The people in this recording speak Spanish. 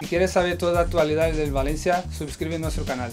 Si quieres saber toda las actualidades del Valencia, suscríbete a nuestro canal.